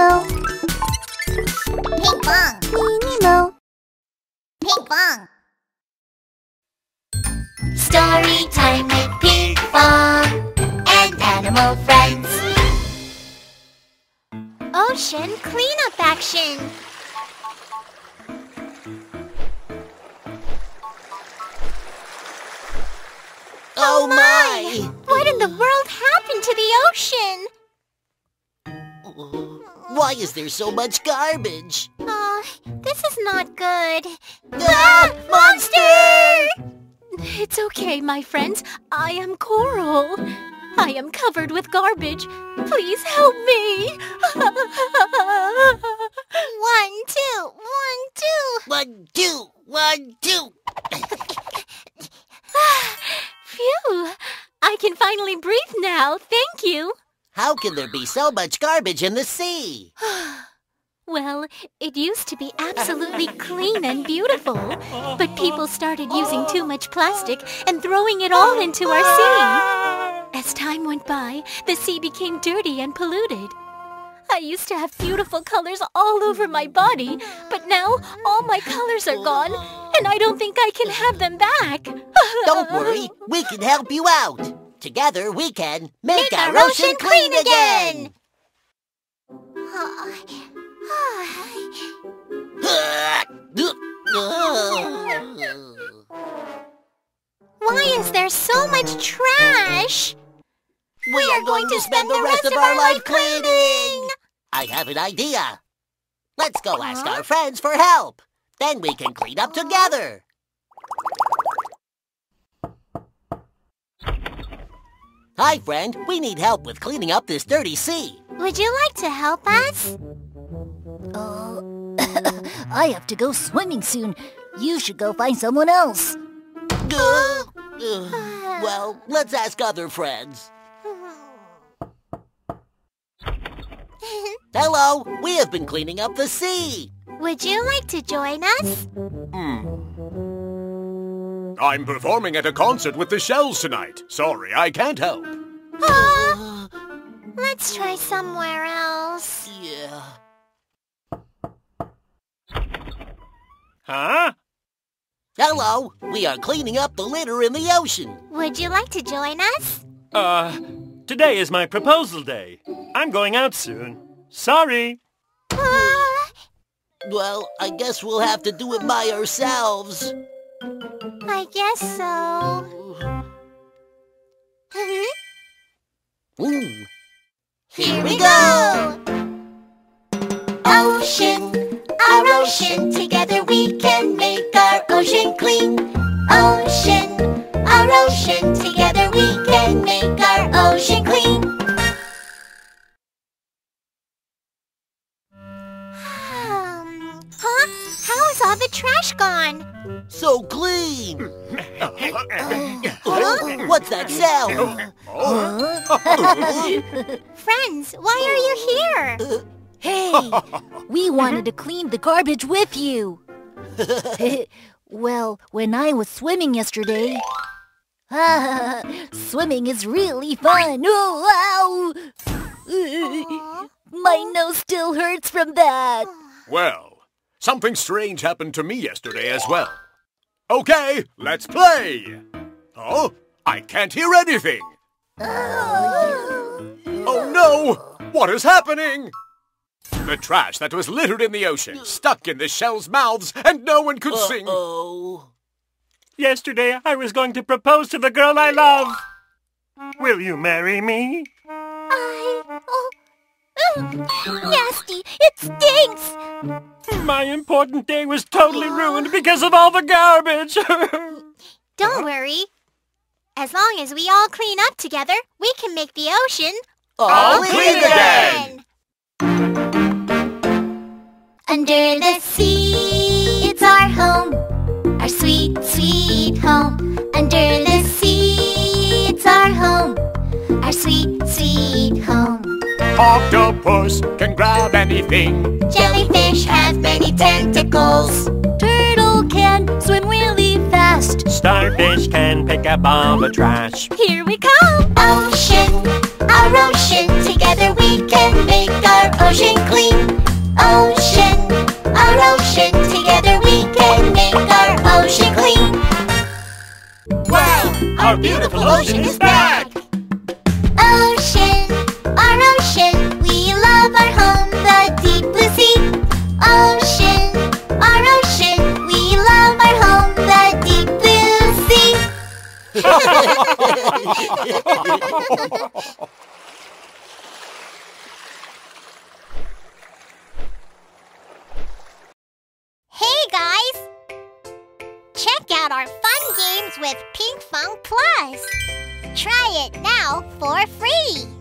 Nemo, Pinkfong. Nemo. Pinkfong. Story time with Pinkfong and animal friends. Ocean cleanup action. Oh my! What in the world happened to the ocean? Why is there so much garbage? Oh, this is not good. Ah, monster! It's okay, my friends. I am Coral. I am covered with garbage. Please help me. One, two, one, two. One, two, one, two. Phew. I can finally breathe now. Thank you. How can there be so much garbage in the sea? Well, it used to be absolutely clean and beautiful, but people started using too much plastic and throwing it all into our sea. As time went by, the sea became dirty and polluted. I used to have beautiful colors all over my body, but now all my colors are gone, and I don't think I can have them back. Don't worry, we can help you out. Together we can make, Make our, ocean clean clean again. Why is there so much trash? We are going to spend the rest of our life cleaning. I have an idea. Let's go ask our friends for help. Then we can clean up together. Hi, friend. We need help with cleaning up this dirty sea. Would you like to help us? Uh, I have to go swimming soon. You should go find someone else. Ugh. Ugh. well, let's ask other friends. Hello, we have been cleaning up the sea. Would you like to join us? I'm performing at a concert with the Shells tonight. Sorry, I can't help. Ah, let's try somewhere else. Yeah. Huh? Hello, we are cleaning up the litter in the ocean. Would you like to join us? Uh, today is my proposal day. I'm going out soon. Sorry. Ah, Well, I guess we'll have to do it by ourselves. I guess so. Ooh. Here we go! Ocean, our ocean, together we can make our ocean clean. Ocean, our ocean, together we can make our ocean clean. Trash gone? So clean. Huh? What's that sound? Friends, why are you here? Hey, we wanted to clean the garbage with you. well, when I was swimming yesterday, ah, swimming is really fun. Oh, ow! My nose still hurts from that. Well, something strange happened to me yesterday as well. Okay, let's play. Oh, I can't hear anything. Oh no! What is happening? The trash that was littered in the ocean, stuck in the shell's mouths, and no one could sing. Oh. Yesterday, I was going to propose to the girl I love. Will you marry me? I... Oh, ugh, nasty! It stinks! My important day was totally ruined because of all the garbage. Don't worry. As long as we all clean up together, we can make the ocean All clean again. Under the Octopus can grab anything. Jellyfish have many tentacles. Turtle can swim really fast. Starfish can pick up all the trash. Here we come! Ocean, our ocean, together we can make our ocean clean. Ocean, our ocean, together we can make our ocean clean. Wow, our beautiful ocean is back! Hey guys! Check out our fun games with Pinkfong Plus. Try it now for free.